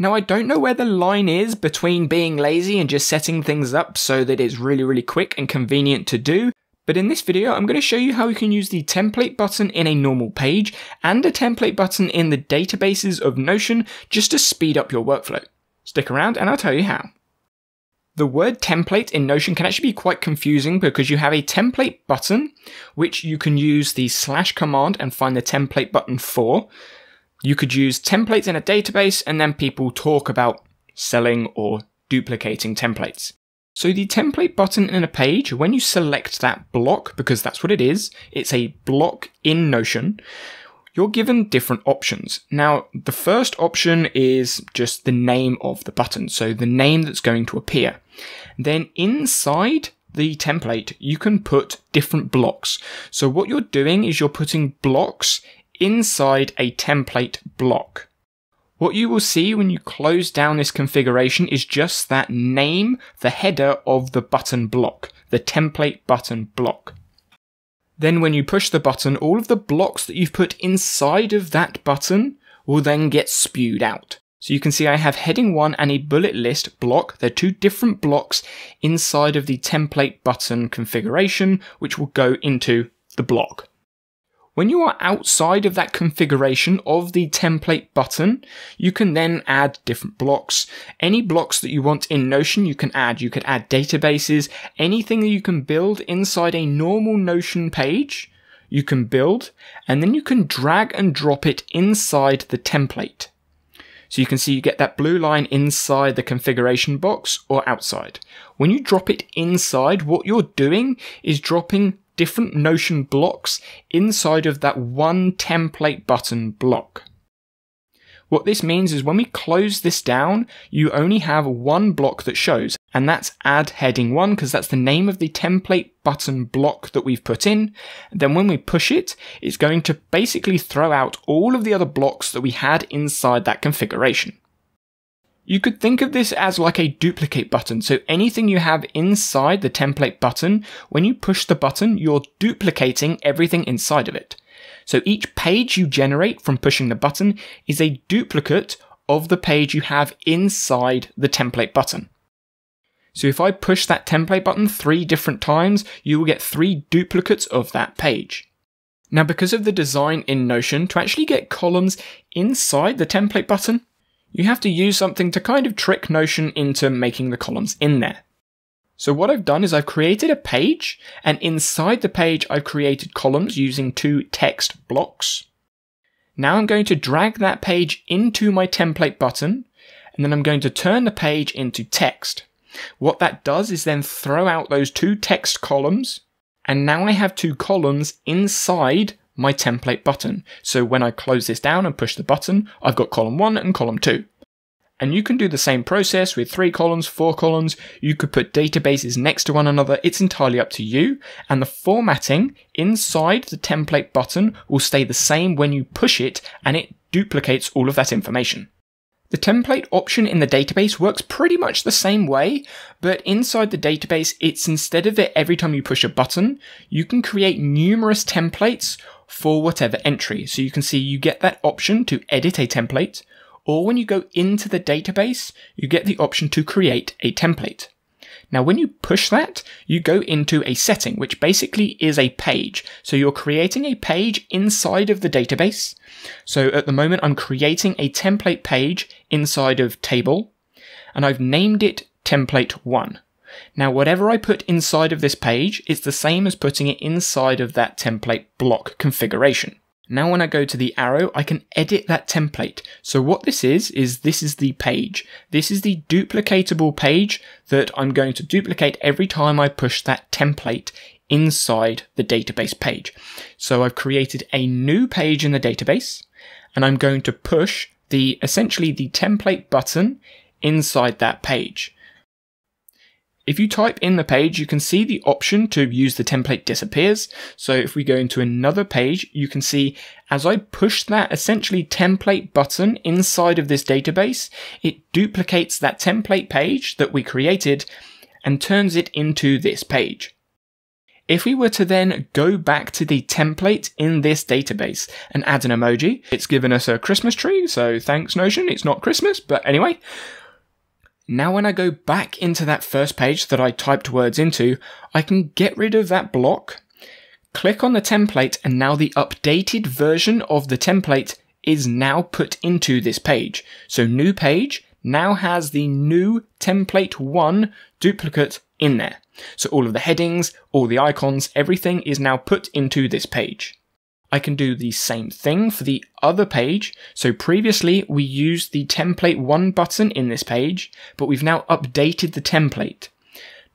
Now, I don't know where the line is between being lazy and just setting things up so that it's really, really quick and convenient to do, but in this video, I'm going to show you how you can use the template button in a normal page and a template button in the databases of Notion just to speed up your workflow. Stick around and I'll tell you how. The word template in Notion can actually be quite confusing because you have a template button, which you can use the slash command and find the template button for. You could use templates in a database and then people talk about selling or duplicating templates. So the template button in a page, when you select that block, because that's what it is, it's a block in Notion, you're given different options. Now, the first option is just the name of the button, so the name that's going to appear. Then inside the template, you can put different blocks. So what you're doing is you're putting blocks inside a template block. What you will see when you close down this configuration is just that name, the header of the button block, the template button block. Then when you push the button, all of the blocks that you've put inside of that button will then get spewed out. So you can see I have heading 1 and a bullet list block. They're two different blocks inside of the template button configuration, which will go into the block. When you are outside of that configuration of the template button, you can then add different blocks. Any blocks that you want in Notion, you can add. You could add databases, anything that you can build inside a normal Notion page, you can build, and then you can drag and drop it inside the template. So you can see you get that blue line inside the configuration box or outside. When you drop it inside, what you're doing is dropping different Notion blocks inside of that one template button block. What this means is when we close this down, you only have one block that shows, and that's add heading one, because that's the name of the template button block that we've put in. Then when we push it, it's going to basically throw out all of the other blocks that we had inside that configuration. You could think of this as like a duplicate button. So anything you have inside the template button, when you push the button, you're duplicating everything inside of it. So each page you generate from pushing the button is a duplicate of the page you have inside the template button. So if I push that template button three different times, you will get three duplicates of that page. Now, because of the design in Notion, to actually get columns inside the template button, you have to use something to kind of trick Notion into making the columns in there. So what I've done is I've created a page, and inside the page I've created columns using two text blocks. Now I'm going to drag that page into my template button, and then I'm going to turn the page into text. What that does is then throw out those two text columns, and now I have two columns inside my template button. So when I close this down and push the button, I've got column one and column two. And you can do the same process with three columns, four columns. You could put databases next to one another. It's entirely up to you. And the formatting inside the template button will stay the same when you push it and it duplicates all of that information. The template option in the database works pretty much the same way, but inside the database, it's instead of it every time you push a button, you can create numerous templates for whatever entry. So you can see you get that option to edit a template, or when you go into the database, you get the option to create a template. Now, when you push that, you go into a setting, which basically is a page. So you're creating a page inside of the database. So at the moment, I'm creating a template page inside of table, and I've named it template one. Now, whatever I put inside of this page is the same as putting it inside of that template block configuration. Now when I go to the arrow, I can edit that template. So what this is, is this is the page. This is the duplicatable page that I'm going to duplicate every time I push that template inside the database page. So I've created a new page in the database and I'm going to push the essentially the template button inside that page. If you type in the page, you can see the option to use the template disappears. So if we go into another page, you can see as I push that essentially template button inside of this database, it duplicates that template page that we created and turns it into this page. If we were to then go back to the template in this database and add an emoji, it's given us a Christmas tree, so thanks Notion, it's not Christmas, but anyway. Now when I go back into that first page that I typed words into, I can get rid of that block, click on the template, and now the updated version of the template is now put into this page. So new page now has the new template one duplicate in there. So all of the headings, all the icons, everything is now put into this page. I can do the same thing for the other page. So previously we used the template one button in this page, but we've now updated the template.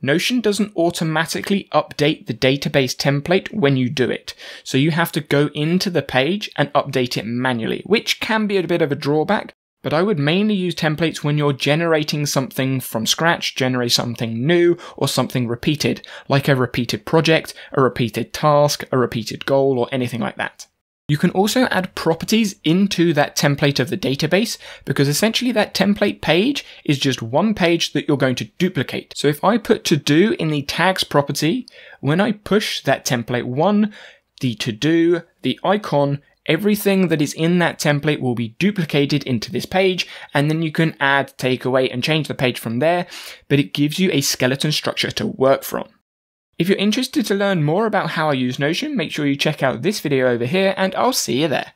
Notion doesn't automatically update the database template when you do it. So you have to go into the page and update it manually, which can be a bit of a drawback, but I would mainly use templates when you're generating something from scratch, generate something new, or something repeated, like a repeated project, a repeated task, a repeated goal, or anything like that. You can also add properties into that template of the database because essentially that template page is just one page that you're going to duplicate. So if I put to do in the tags property, when I push that template one, the to do, the icon, Everything that is in that template will be duplicated into this page, and then you can add, take away, and change the page from there, but it gives you a skeleton structure to work from. If you're interested to learn more about how I use Notion, make sure you check out this video over here, and I'll see you there.